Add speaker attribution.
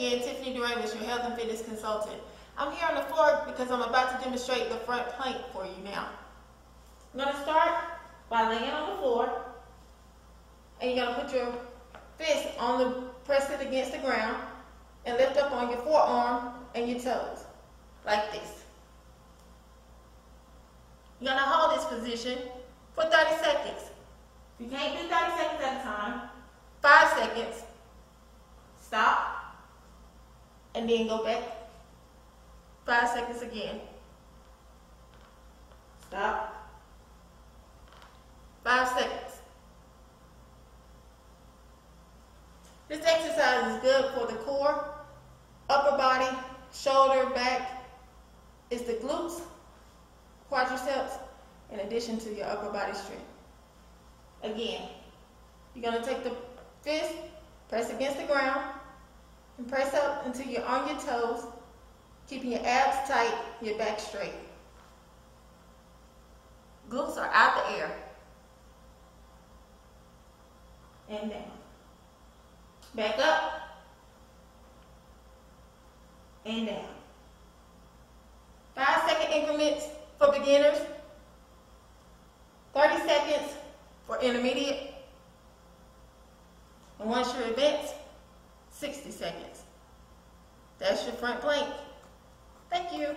Speaker 1: again, Tiffany DeRamus, your health and fitness consultant. I'm here on the floor because I'm about to demonstrate the front plank for you now. I'm gonna start by laying on the floor, and you're gonna put your fist on the, press it against the ground, and lift up on your forearm and your toes, like this. You're gonna hold this position for 30 seconds. If you can't do 30 seconds at a time. Five seconds. Stop. And then go back. Five seconds again. Stop. Five seconds. This exercise is good for the core, upper body, shoulder, back. It's the glutes, quadriceps, in addition to your upper body strength. Again, you're going to take the fist, press against the ground, and press up until you're on your toes, keeping your abs tight, your back straight. Glutes are out the air. And down. Back up. And down. Five second increments for beginners. 30 seconds for intermediate. And once you're advanced, 60 seconds. That's your front plank. Thank you.